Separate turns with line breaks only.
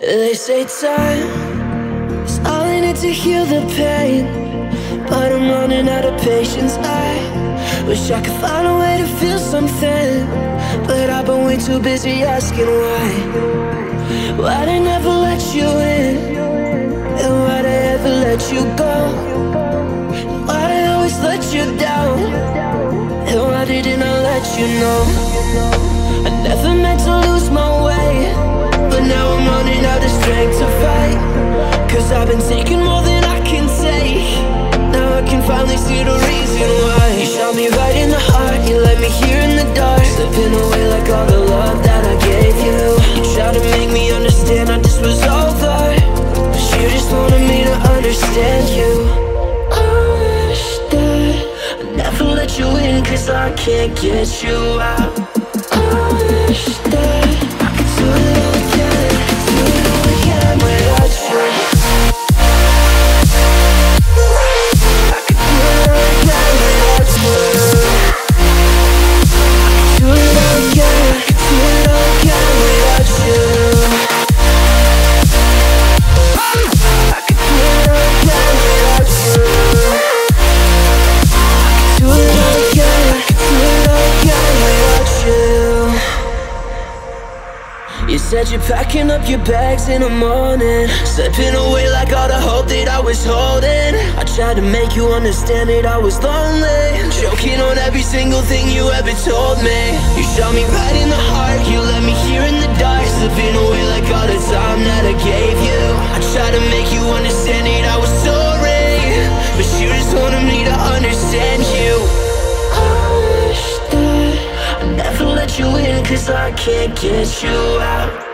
They say time is all I need to heal the pain But I'm running out of patience. I wish I could find a way to feel something But I've been way too busy asking why. Why'd I never let you in? And why'd I ever let you go? Why'd I always let you down? And why didn't I let you know? I never meant to lose my way Slipping away like all the love that I gave you. Tried to make me understand that this was over But you just wanted me to understand you. I wish that I never let you in Cause I can't get you out. I wish that I could do it all again said you're packing up your bags in the morning. Slipping away like all the hope that I was holding. I tried to make you understand that I was lonely. Choking on every single thing you ever told me. You shot me right in the heart, you Cause I can't get you out